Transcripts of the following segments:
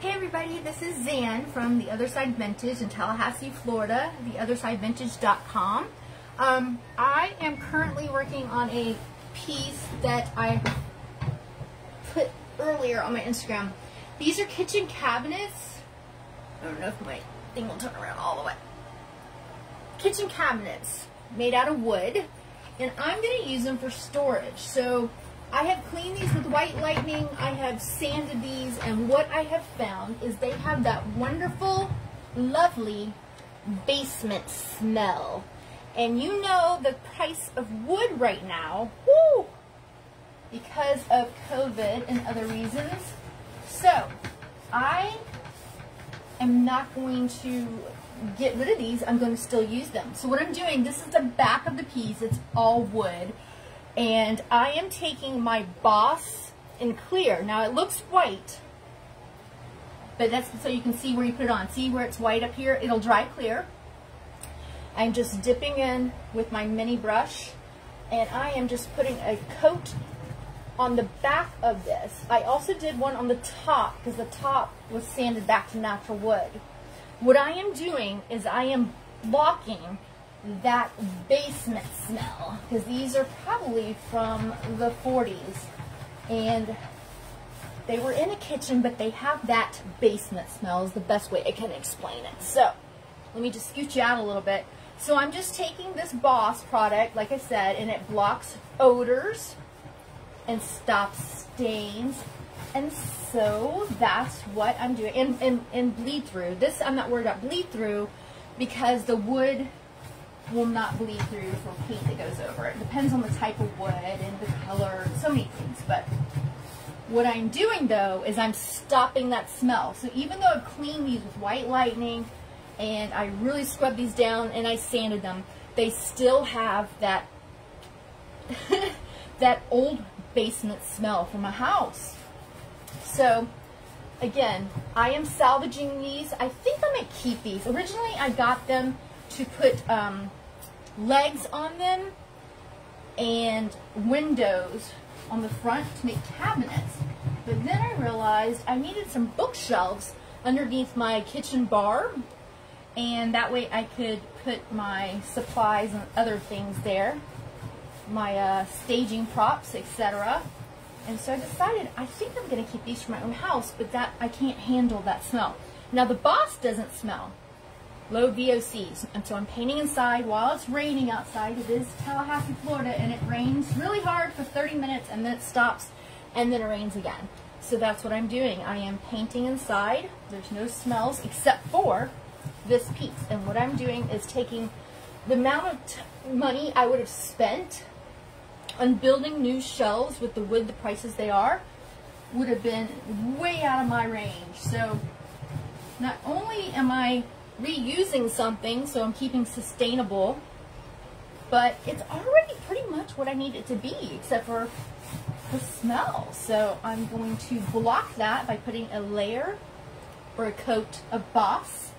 Hey everybody, this is Zan from The Other Side Vintage in Tallahassee, Florida, theothersidevintage.com. Um, I am currently working on a piece that I put earlier on my Instagram. These are kitchen cabinets. I don't know if my thing will turn around all the way. Kitchen cabinets made out of wood, and I'm going to use them for storage. So I have cleaned these with white lightning. I have sanded these, and what I have found is they have that wonderful, lovely basement smell. And you know the price of wood right now, whoo, because of COVID and other reasons. So, I am not going to get rid of these. I'm going to still use them. So what I'm doing, this is the back of the piece. It's all wood. And I am taking my Boss in clear. Now it looks white, but that's so you can see where you put it on. See where it's white up here? It'll dry clear. I'm just dipping in with my mini brush and I am just putting a coat on the back of this. I also did one on the top because the top was sanded back to natural wood. What I am doing is I am blocking that basement smell because these are probably from the 40s and they were in a kitchen but they have that basement smell is the best way I can explain it. So let me just scoot you out a little bit. So I'm just taking this Boss product like I said and it blocks odors and stops stains. And so that's what I'm doing. And, and, and bleed through. This I'm not worried about bleed through because the wood will not bleed through for paint that goes over it. Depends on the type of wood and the color, so many things. But what I'm doing though is I'm stopping that smell. So even though I've cleaned these with white lightning and I really scrubbed these down and I sanded them, they still have that that old basement smell from a house. So again, I am salvaging these. I think I'm gonna keep these. Originally I got them to put um, legs on them and windows on the front to make cabinets. But then I realized I needed some bookshelves underneath my kitchen bar and that way I could put my supplies and other things there, my uh, staging props, etc. And so I decided I think I'm going to keep these for my own house, but that I can't handle that smell. Now the boss doesn't smell low VOCs. And so I'm painting inside while it's raining outside. It is Tallahassee, Florida, and it rains really hard for 30 minutes and then it stops and then it rains again. So that's what I'm doing. I am painting inside. There's no smells except for this piece. And what I'm doing is taking the amount of money I would have spent on building new shelves with the wood, the prices they are, would have been way out of my range. So not only am I reusing something, so I'm keeping sustainable. But it's already pretty much what I need it to be, except for the smell. So I'm going to block that by putting a layer or a coat of Boss.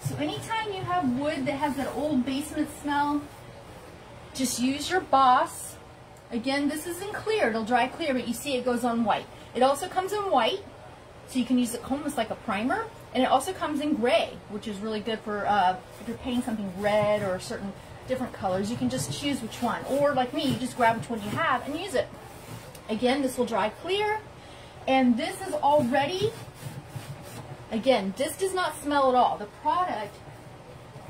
So anytime you have wood that has that old basement smell, just use your Boss. Again, this isn't clear. It'll dry clear, but you see it goes on white. It also comes in white, so you can use it almost like a primer. And it also comes in gray, which is really good for uh, if you're painting something red or certain different colors. You can just choose which one. Or like me, you just grab which one you have and use it. Again, this will dry clear. And this is already, again, this does not smell at all. The product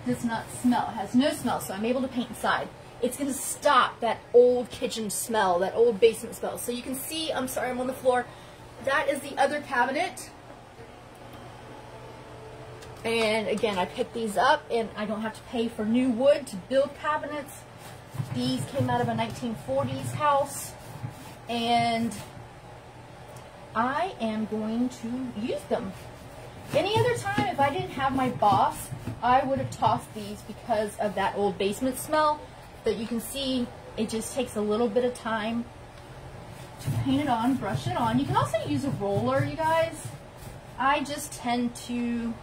does not smell. It has no smell, so I'm able to paint inside. It's going to stop that old kitchen smell, that old basement smell. So you can see, I'm sorry, I'm on the floor. That is the other cabinet and again, I picked these up and I don't have to pay for new wood to build cabinets. These came out of a 1940s house. And I am going to use them. Any other time, if I didn't have my boss, I would have tossed these because of that old basement smell. But you can see it just takes a little bit of time to paint it on, brush it on. You can also use a roller, you guys. I just tend to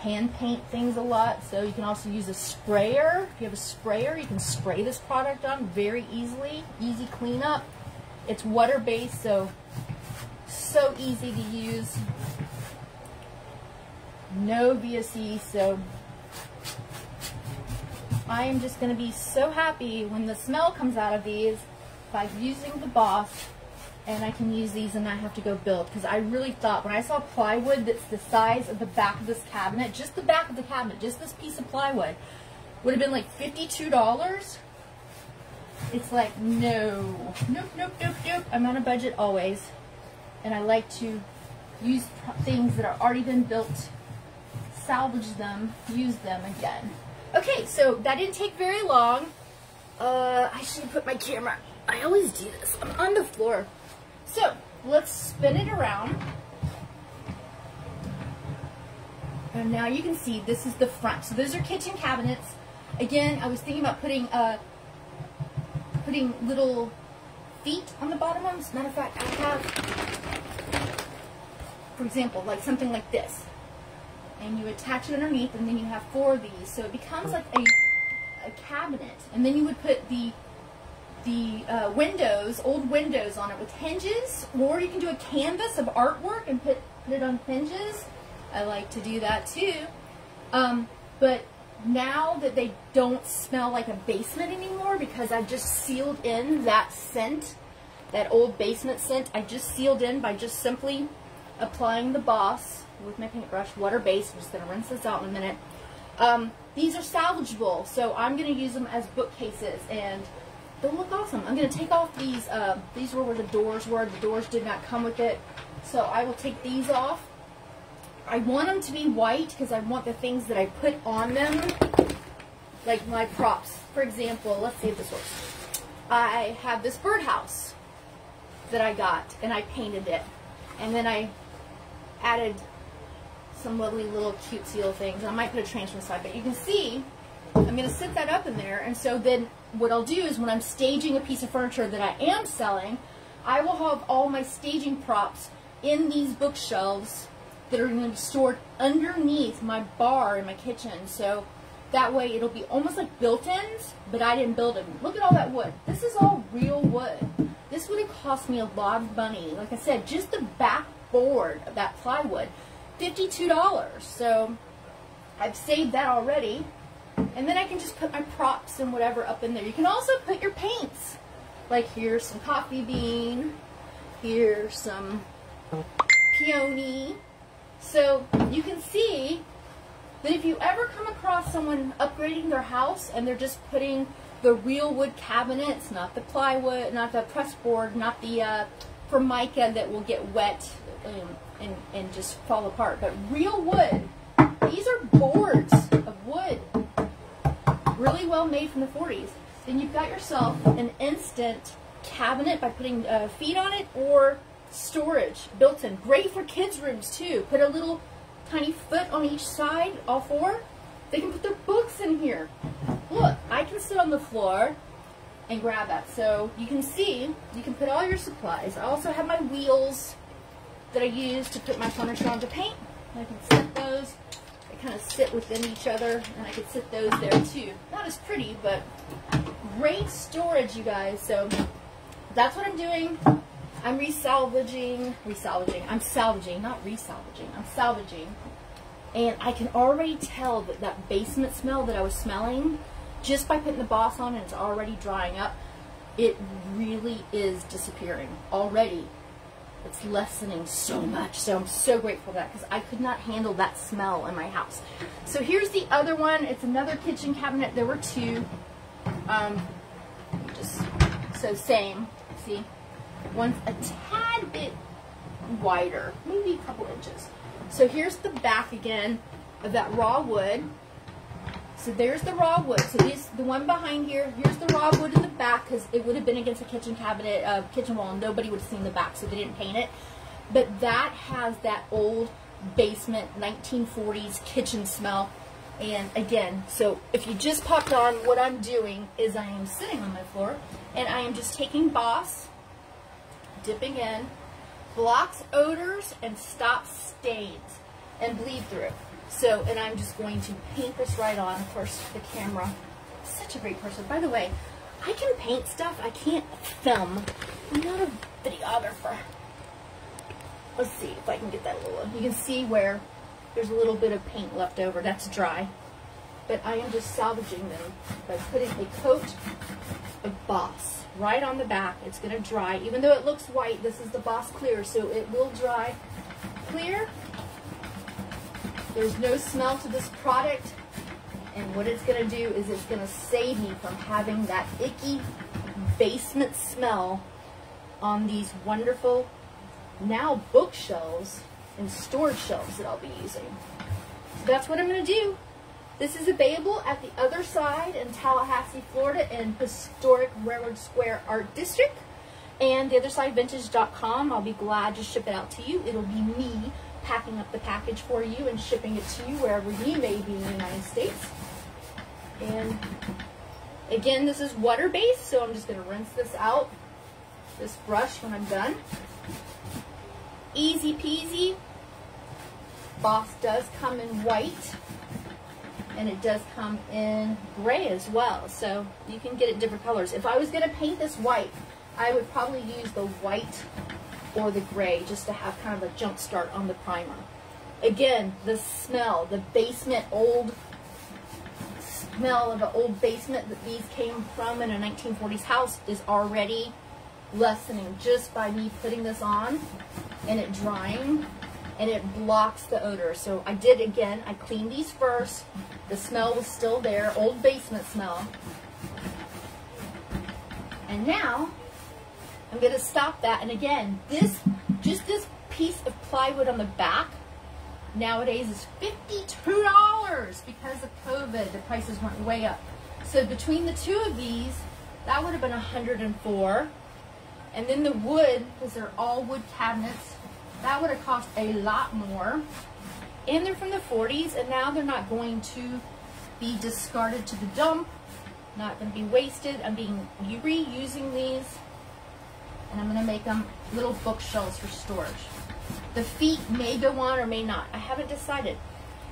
hand paint things a lot. So you can also use a sprayer. If you have a sprayer, you can spray this product on very easily. Easy cleanup. It's water-based, so so easy to use. no VOC, so I am just going to be so happy when the smell comes out of these by using the Boss and I can use these and not have to go build because I really thought when I saw plywood that's the size of the back of this cabinet, just the back of the cabinet, just this piece of plywood, would have been like $52. It's like, no, nope, nope, nope, nope. I'm on a budget always. And I like to use things that are already been built, salvage them, use them again. Okay, so that didn't take very long. Uh, I should put my camera. I always do this. I'm on the floor. So let's spin it around. And now you can see this is the front. So those are kitchen cabinets. Again, I was thinking about putting uh, putting little feet on the bottom of them. As a matter of fact, I have, for example, like something like this. And you attach it underneath, and then you have four of these. So it becomes like a, a cabinet. And then you would put the the uh, windows, old windows on it with hinges, or you can do a canvas of artwork and put, put it on hinges. I like to do that too. Um, but now that they don't smell like a basement anymore because I've just sealed in that scent, that old basement scent, I just sealed in by just simply applying the Boss with my paintbrush, water-based. I'm just going to rinse this out in a minute. Um, these are salvageable, so I'm going to use them as bookcases and they'll look awesome. I'm going to take off these, uh, these were where the doors were. The doors did not come with it. So I will take these off. I want them to be white because I want the things that I put on them, like my props. For example, let's see if this works. I have this birdhouse that I got, and I painted it. And then I added some lovely little cute seal things. I might put a transfer side, but you can see going to sit that up in there. And so then what I'll do is when I'm staging a piece of furniture that I am selling, I will have all my staging props in these bookshelves that are going to be stored underneath my bar in my kitchen. So that way it'll be almost like built-ins, but I didn't build them. Look at all that wood. This is all real wood. This would have cost me a lot of money. Like I said, just the back board of that plywood, $52. So I've saved that already. And then I can just put my props and whatever up in there. You can also put your paints. Like here's some coffee bean. Here's some peony. So you can see that if you ever come across someone upgrading their house and they're just putting the real wood cabinets, not the plywood, not the press board, not the uh, formica that will get wet um, and, and just fall apart, but real wood. These are boards well made from the 40s, then you've got yourself an instant cabinet by putting uh, feet on it or storage built in. Great for kids' rooms too. Put a little tiny foot on each side, all four. They can put their books in here. Look, I can sit on the floor and grab that. So you can see, you can put all your supplies. I also have my wheels that I use to put my furniture on to paint. I can set those kind of sit within each other, and I could sit those there too. Not as pretty, but great storage, you guys. So that's what I'm doing. I'm resalvaging, resalvaging. I'm salvaging, not resalvaging. I'm salvaging. And I can already tell that that basement smell that I was smelling, just by putting the boss on and it's already drying up, it really is disappearing already it's lessening so much. So I'm so grateful for that because I could not handle that smell in my house. So here's the other one. It's another kitchen cabinet. There were two. Um, just so same. See, one's a tad bit wider, maybe a couple inches. So here's the back again of that raw wood. So there's the raw wood. So this, the one behind here, here's the raw wood in the back because it would have been against a kitchen cabinet, uh, kitchen wall, and nobody would have seen the back, so they didn't paint it. But that has that old basement 1940s kitchen smell. And again, so if you just popped on, what I'm doing is I am sitting on my floor and I am just taking Boss, dipping in, blocks odors and stops stains and bleed through. So, and I'm just going to paint this right on. Of course, the camera, such a great person. By the way, I can paint stuff. I can't film. I'm not a videographer. Let's see if I can get that little, you can see where there's a little bit of paint left over. That's dry. But I am just salvaging them by putting a coat of Boss right on the back. It's going to dry. Even though it looks white, this is the Boss Clear, so it will dry clear. There's no smell to this product. And what it's going to do is it's going to save me from having that icky basement smell on these wonderful now bookshelves and storage shelves that I'll be using. So that's what I'm going to do. This is available at the other side in Tallahassee, Florida in historic Railroad Square Art District. And the theothersidevintage.com, I'll be glad to ship it out to you. It'll be me packing up the package for you and shipping it to you wherever you may be in the United States. And again, this is water-based, so I'm just going to rinse this out, this brush when I'm done. Easy peasy. Boss does come in white and it does come in gray as well. So you can get it different colors. If I was going to paint this white, I would probably use the white or the gray just to have kind of a jump start on the primer. Again, the smell, the basement old smell of an old basement that these came from in a 1940s house is already lessening just by me putting this on and it drying and it blocks the odor. So I did again, I cleaned these first. The smell was still there, old basement smell. And now I'm gonna stop that. And again, this, just this piece of plywood on the back nowadays is $52 because of COVID. The prices went way up. So between the two of these, that would have been 104. And then the wood, because they're all wood cabinets, that would have cost a lot more. And they're from the 40s, and now they're not going to be discarded to the dump, not going to be wasted. I'm being reusing these, and I'm going to make them little bookshelves for storage. The feet may go on or may not. I haven't decided.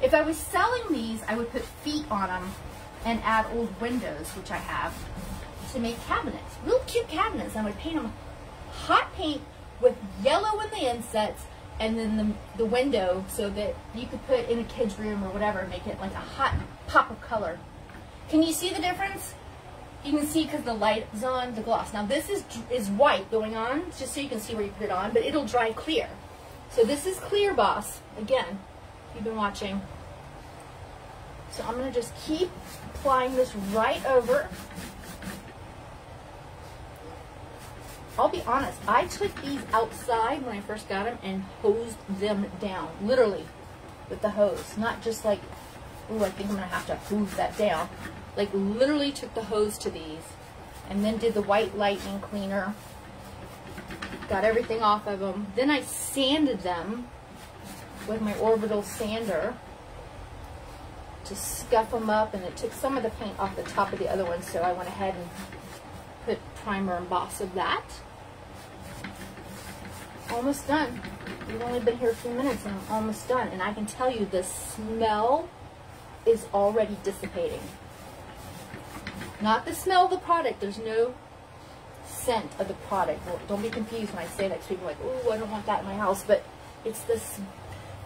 If I was selling these, I would put feet on them and add old windows, which I have, to make cabinets. Real cute cabinets. I would paint them hot paint with yellow in the insets and then the, the window so that you could put in a kid's room or whatever, make it like a hot pop of color. Can you see the difference? You can see because the light is on the gloss. Now this is is white going on, just so you can see where you put it on, but it'll dry clear. So this is Clear Boss. Again, you've been watching. So I'm going to just keep applying this right over I'll be honest, I took these outside when I first got them and hosed them down, literally, with the hose. Not just like, ooh, I think I'm to have to hose that down. Like, literally took the hose to these and then did the white lightning cleaner. Got everything off of them. Then I sanded them with my orbital sander to scuff them up and it took some of the paint off the top of the other one so I went ahead and put primer and boss of that almost done. We've only been here a few minutes and I'm almost done. And I can tell you the smell is already dissipating. Not the smell of the product. There's no scent of the product. Don't be confused when I say that because people are like, oh, I don't want that in my house. But it's this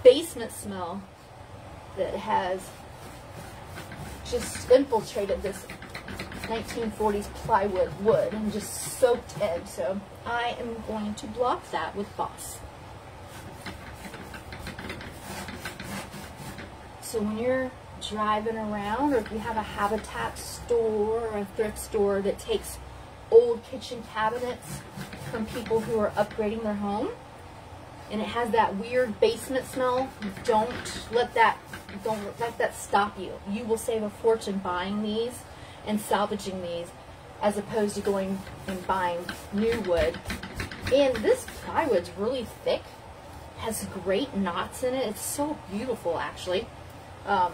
basement smell that has just infiltrated this 1940s plywood wood and just soaked in. So I am going to block that with Boss. So when you're driving around or if you have a habitat store or a thrift store that takes old kitchen cabinets from people who are upgrading their home and it has that weird basement smell, don't let that don't let that stop you. You will save a fortune buying these and salvaging these as opposed to going and buying new wood. And this plywood's really thick, has great knots in it. It's so beautiful, actually. Um,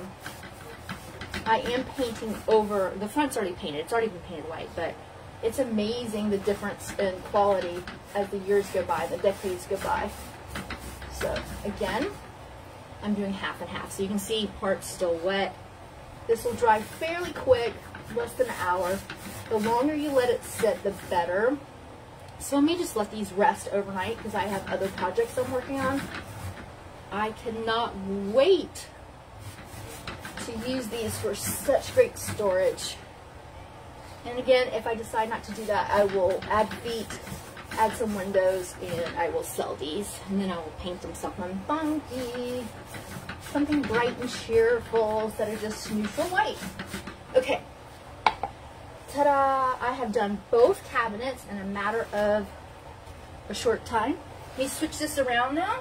I am painting over, the front's already painted. It's already been painted white, but it's amazing the difference in quality as the years go by, the decades go by. So, again, I'm doing half and half. So you can see parts still wet. This will dry fairly quick less than an hour. The longer you let it sit, the better. So let me just let these rest overnight because I have other projects I'm working on. I cannot wait to use these for such great storage. And again, if I decide not to do that, I will add feet, add some windows, and I will sell these. And then I will paint them something funky, something bright and cheerful instead of just neutral white. Okay. Ta-da! I have done both cabinets in a matter of a short time. Let me switch this around now.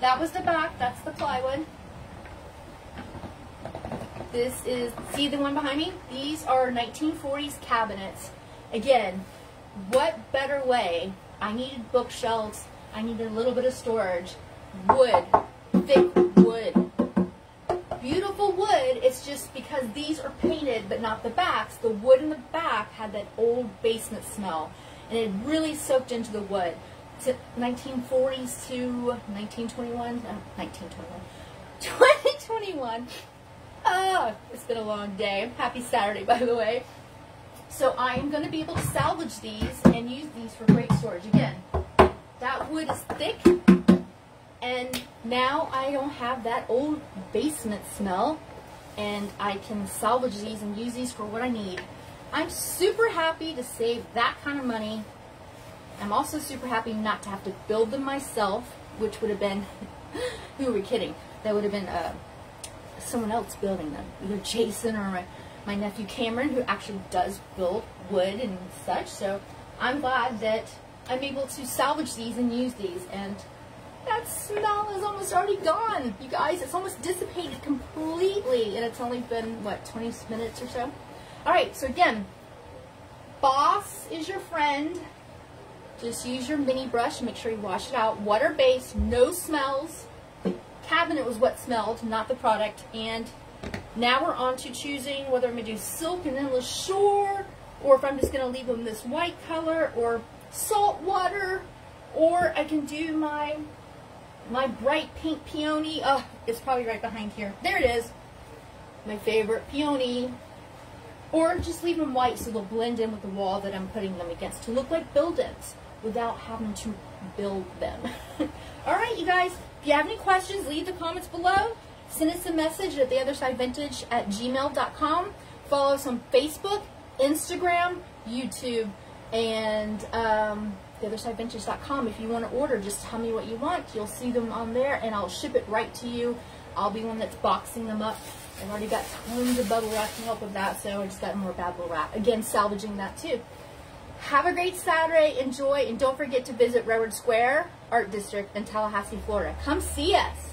That was the back, that's the plywood. This is, see the one behind me? These are 1940s cabinets. Again, what better way? I needed bookshelves. I needed a little bit of storage. Wood, thick wood. Beautiful wood, it's just because these are painted, but not the backs. The wood in the back had that old basement smell, and it really soaked into the wood. To 1940s to 1921, uh, 1921, 2021. Oh, it's been a long day. Happy Saturday, by the way. So I am going to be able to salvage these and use these for great storage. Again, that wood is thick, and now I don't have that old basement smell, and I can salvage these and use these for what I need. I'm super happy to save that kind of money. I'm also super happy not to have to build them myself, which would have been, who are we kidding? That would have been uh, someone else building them, either Jason or my, my nephew Cameron, who actually does build wood and such. So I'm glad that I'm able to salvage these and use these. And that smell is almost already gone. You guys, it's almost dissipated completely. And it's only been, what, 20 minutes or so? All right, so again, Boss is your friend. Just use your mini brush. Make sure you wash it out. Water-based, no smells cabinet was what smelled, not the product. And now we're on to choosing whether I'm going to do silk and endless shore, or if I'm just going to leave them this white color, or salt water, or I can do my my bright pink peony. Oh, it's probably right behind here. There it is. My favorite peony. Or just leave them white so they'll blend in with the wall that I'm putting them against to look like build-ins without having to build them. All right, you guys, if you have any questions, leave the comments below. Send us a message at theothersidevintage at gmail.com. Follow us on Facebook, Instagram, YouTube, and um, theothersidevintage.com. If you want to order, just tell me what you want. You'll see them on there, and I'll ship it right to you. I'll be one that's boxing them up. I've already got tons of bubble wrap to help with that, so I just got more bubble wrap. Again, salvaging that too. Have a great Saturday. Enjoy. And don't forget to visit Railroad Square Art District in Tallahassee, Florida. Come see us.